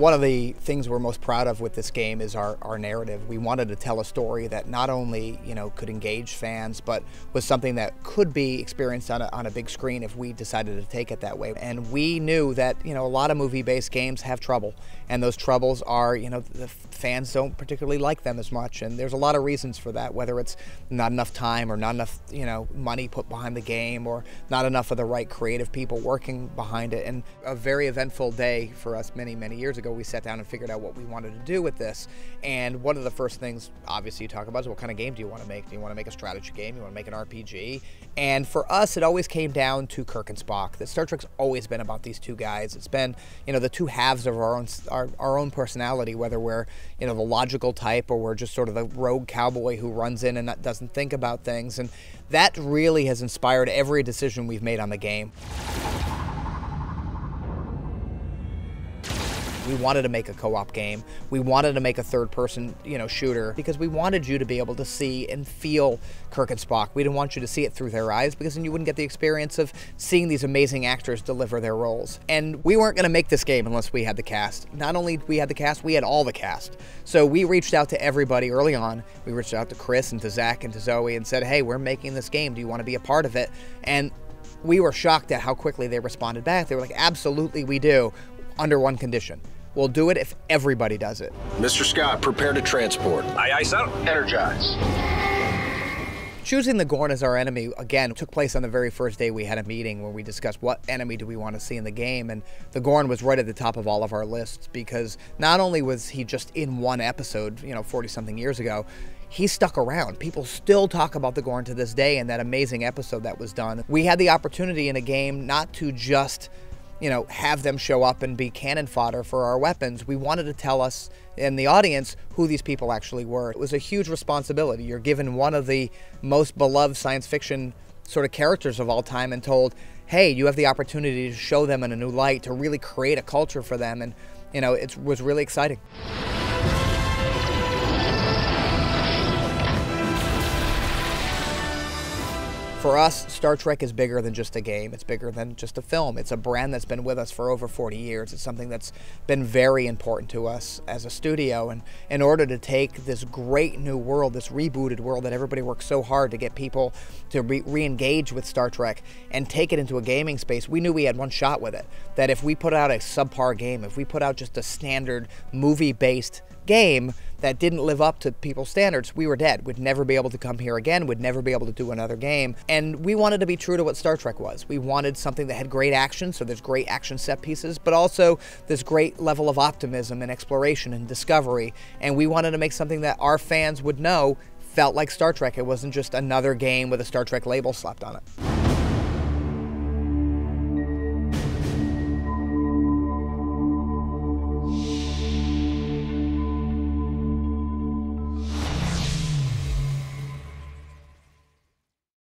One of the things we're most proud of with this game is our, our narrative. We wanted to tell a story that not only you know could engage fans, but was something that could be experienced on a, on a big screen if we decided to take it that way. And we knew that you know a lot of movie-based games have trouble, and those troubles are you know the fans don't particularly like them as much, and there's a lot of reasons for that. Whether it's not enough time or not enough you know money put behind the game, or not enough of the right creative people working behind it, and a very eventful day for us many many years ago ago, we sat down and figured out what we wanted to do with this. And one of the first things, obviously, you talk about is what kind of game do you want to make? Do you want to make a strategy game? You want to make an RPG? And for us, it always came down to Kirk and Spock. That Star Trek's always been about these two guys. It's been, you know, the two halves of our own our, our own personality, whether we're, you know, the logical type or we're just sort of the rogue cowboy who runs in and doesn't think about things. And that really has inspired every decision we've made on the game. We wanted to make a co-op game. We wanted to make a third-person, you know, shooter because we wanted you to be able to see and feel Kirk and Spock. We didn't want you to see it through their eyes because then you wouldn't get the experience of seeing these amazing actors deliver their roles. And we weren't going to make this game unless we had the cast. Not only we had the cast, we had all the cast. So we reached out to everybody early on. We reached out to Chris and to Zach and to Zoe and said, "Hey, we're making this game. Do you want to be a part of it?" And we were shocked at how quickly they responded back. They were like, "Absolutely, we do." Under one condition We'll do it if everybody does it. Mr. Scott, prepare to transport. Aye, aye, sir. Energize. Choosing the Gorn as our enemy, again, took place on the very first day we had a meeting where we discussed what enemy do we want to see in the game. And the Gorn was right at the top of all of our lists because not only was he just in one episode, you know, 40 something years ago, he stuck around. People still talk about the Gorn to this day and that amazing episode that was done. We had the opportunity in a game not to just you know, have them show up and be cannon fodder for our weapons. We wanted to tell us and the audience who these people actually were. It was a huge responsibility. You're given one of the most beloved science fiction sort of characters of all time and told, hey, you have the opportunity to show them in a new light, to really create a culture for them. And, you know, it was really exciting. For us, Star Trek is bigger than just a game. It's bigger than just a film. It's a brand that's been with us for over 40 years. It's something that's been very important to us as a studio. And in order to take this great new world, this rebooted world that everybody works so hard to get people to re engage with Star Trek and take it into a gaming space, we knew we had one shot with it. That if we put out a subpar game, if we put out just a standard movie based game that didn't live up to people's standards, we were dead. We'd never be able to come here again. We'd never be able to do another game. And we wanted to be true to what Star Trek was. We wanted something that had great action, so there's great action set pieces, but also this great level of optimism and exploration and discovery. And we wanted to make something that our fans would know felt like Star Trek. It wasn't just another game with a Star Trek label slapped on it.